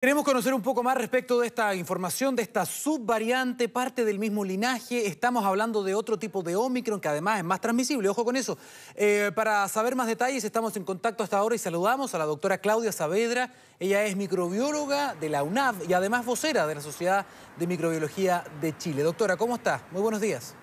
Queremos conocer un poco más respecto de esta información, de esta subvariante, parte del mismo linaje. Estamos hablando de otro tipo de Omicron que además es más transmisible, ojo con eso. Eh, para saber más detalles estamos en contacto hasta ahora y saludamos a la doctora Claudia Saavedra. Ella es microbióloga de la UNAV y además vocera de la Sociedad de Microbiología de Chile. Doctora, ¿cómo está? Muy buenos días.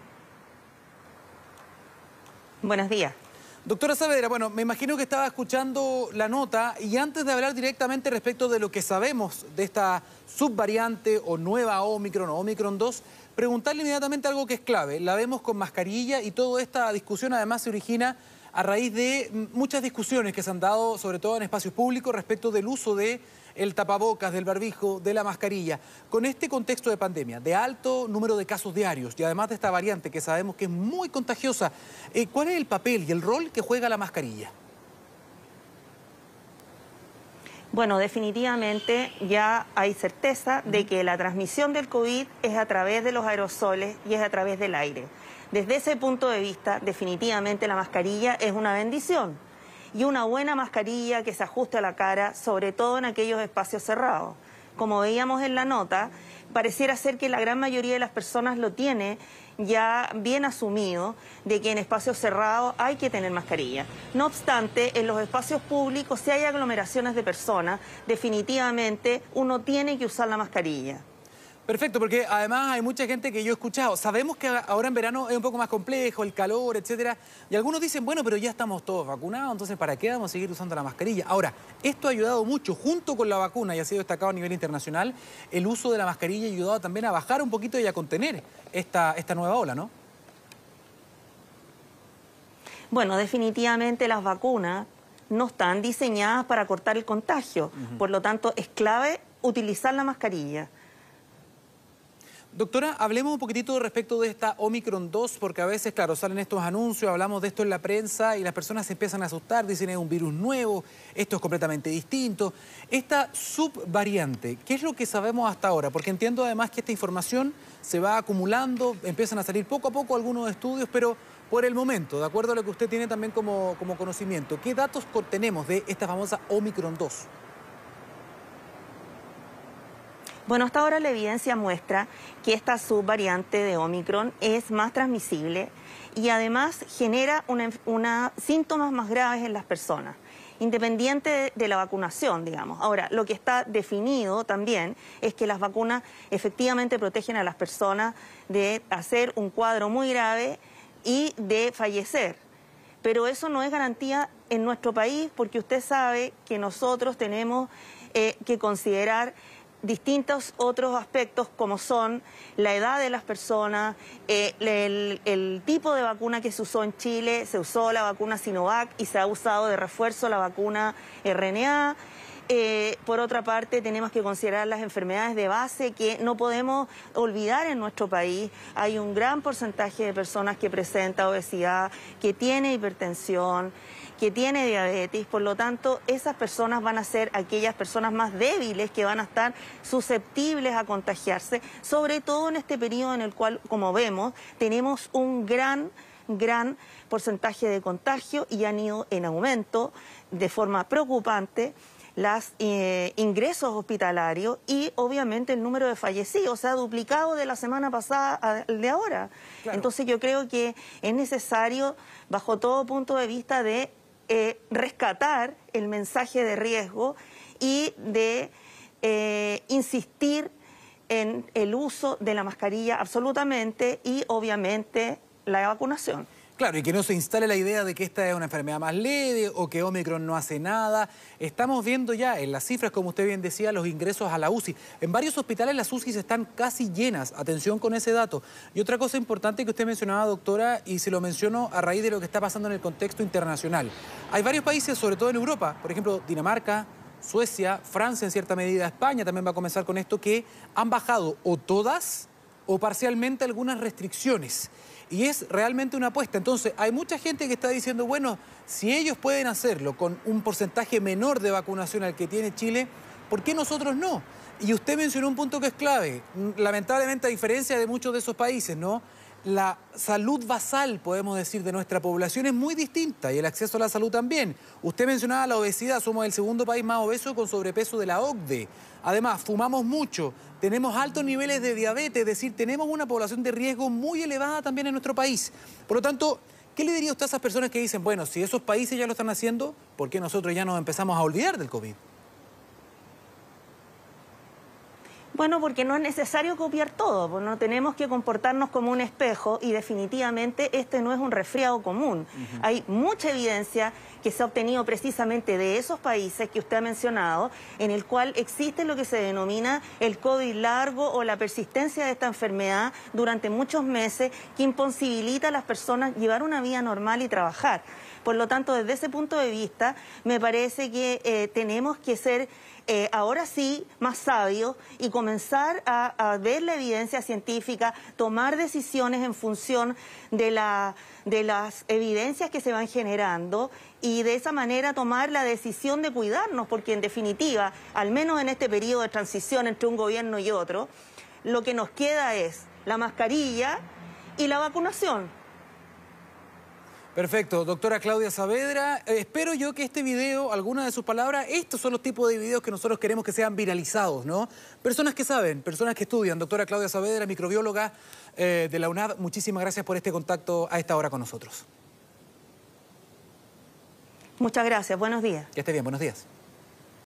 Buenos días. Doctora Saavedra, bueno, me imagino que estaba escuchando la nota y antes de hablar directamente respecto de lo que sabemos de esta subvariante o nueva Omicron o Omicron 2, preguntarle inmediatamente algo que es clave. La vemos con mascarilla y toda esta discusión además se origina a raíz de muchas discusiones que se han dado, sobre todo en espacios públicos, respecto del uso de el tapabocas, del barbijo, de la mascarilla. Con este contexto de pandemia, de alto número de casos diarios y además de esta variante que sabemos que es muy contagiosa, eh, ¿cuál es el papel y el rol que juega la mascarilla? Bueno, definitivamente ya hay certeza de que la transmisión del COVID es a través de los aerosoles y es a través del aire. Desde ese punto de vista, definitivamente la mascarilla es una bendición y una buena mascarilla que se ajuste a la cara, sobre todo en aquellos espacios cerrados. Como veíamos en la nota, pareciera ser que la gran mayoría de las personas lo tiene ya bien asumido de que en espacios cerrados hay que tener mascarilla. No obstante, en los espacios públicos, si hay aglomeraciones de personas, definitivamente uno tiene que usar la mascarilla. Perfecto, porque además hay mucha gente que yo he escuchado. Sabemos que ahora en verano es un poco más complejo, el calor, etcétera. Y algunos dicen, bueno, pero ya estamos todos vacunados, entonces ¿para qué vamos a seguir usando la mascarilla? Ahora, esto ha ayudado mucho, junto con la vacuna, y ha sido destacado a nivel internacional, el uso de la mascarilla ha ayudado también a bajar un poquito y a contener esta, esta nueva ola, ¿no? Bueno, definitivamente las vacunas no están diseñadas para cortar el contagio. Por lo tanto, es clave utilizar la mascarilla. Doctora, hablemos un poquitito respecto de esta Omicron 2, porque a veces, claro, salen estos anuncios, hablamos de esto en la prensa y las personas se empiezan a asustar, dicen es un virus nuevo, esto es completamente distinto. Esta subvariante, ¿qué es lo que sabemos hasta ahora? Porque entiendo además que esta información se va acumulando, empiezan a salir poco a poco algunos estudios, pero por el momento, de acuerdo a lo que usted tiene también como, como conocimiento, ¿qué datos tenemos de esta famosa Omicron 2? Bueno, hasta ahora la evidencia muestra que esta subvariante de Omicron es más transmisible y además genera una, síntomas más graves en las personas independiente de, la vacunación, digamos. Ahora, lo que está definido también es que las vacunas efectivamente protegen a las personas de hacer un cuadro muy grave y de fallecer. Pero eso no es garantía en nuestro país porque usted sabe que nosotros tenemos eh, que considerar distintos otros aspectos como son la edad de las personas, eh, el, tipo de vacuna que se usó en Chile, se usó la vacuna Sinovac y se ha usado de refuerzo la vacuna RNA. Eh, por otra parte, tenemos que considerar las enfermedades de base que no podemos olvidar en nuestro país. Hay un gran porcentaje de personas que presenta obesidad, que tiene hipertensión, que tiene diabetes, por lo tanto, esas personas van a ser aquellas personas más débiles que van a estar susceptibles a contagiarse, sobre todo en este periodo en el cual, como vemos, tenemos un gran gran porcentaje de contagio y han ido en aumento de forma preocupante los eh, ingresos hospitalarios y obviamente el número de fallecidos. Se ha duplicado de la semana pasada al de ahora. Entonces yo creo que es necesario, bajo todo punto de vista, de eh, rescatar el mensaje de riesgo y de eh, insistir en el uso de la mascarilla absolutamente y obviamente la vacunación. Claro, y que no se instale la idea de que esta es una enfermedad más leve o que Omicron no hace nada. Estamos viendo ya en las cifras, como usted bien decía, los ingresos a la UCI. En varios hospitales las UCIs están casi llenas. Atención con ese dato. Y otra cosa importante que usted mencionaba, doctora, y se lo menciono a raíz de lo que está pasando en el contexto internacional. Hay varios países, sobre todo en Europa, por ejemplo, Dinamarca, Suecia, Francia en cierta medida, España también va a comenzar con esto, que han bajado o todas o parcialmente algunas restricciones y es realmente una apuesta. Entonces, hay mucha gente que está diciendo, bueno, si ellos pueden hacerlo con un porcentaje menor de vacunación al que tiene Chile, ¿por qué nosotros no? Y usted mencionó un punto que es clave. Lamentablemente, a diferencia de muchos de esos países, ¿no? La salud basal, podemos decir, de nuestra población es muy distinta y el acceso a la salud también. Usted mencionaba la obesidad, somos el segundo país más obeso con sobrepeso de la OCDE. Además, fumamos mucho, tenemos altos niveles de diabetes, es decir, tenemos una población de riesgo muy elevada también en nuestro país. Por lo tanto, ¿qué le diría usted a esas personas que dicen, bueno, si esos países ya lo están haciendo, ¿por qué nosotros ya nos empezamos a olvidar del COVID? Bueno, porque no es necesario copiar todo, pues no tenemos que comportarnos como un espejo y definitivamente este no es un resfriado común. Hay mucha evidencia que se ha obtenido precisamente de esos países que usted ha mencionado, en el cual existe lo que se denomina el COVID largo o la persistencia de esta enfermedad durante muchos meses que imposibilita a las personas llevar una vida normal y trabajar. Por lo tanto, desde ese punto de vista, me parece que eh, tenemos que ser eh, ahora sí más sabios y comenzar a, ver la evidencia científica, tomar decisiones en función de, la, de las evidencias que se van generando y de esa manera tomar la decisión de cuidarnos, porque en definitiva, al menos en este periodo de transición entre un gobierno y otro, lo que nos queda es la mascarilla y la vacunación. Perfecto, doctora Claudia Saavedra. Eh, espero yo que este video, alguna de sus palabras, estos son los tipos de videos que nosotros queremos que sean viralizados, ¿no? Personas que saben, personas que estudian. Doctora Claudia Saavedra, microbióloga eh, de la UNAD, muchísimas gracias por este contacto a esta hora con nosotros. Muchas gracias, buenos días. Que esté bien, buenos días.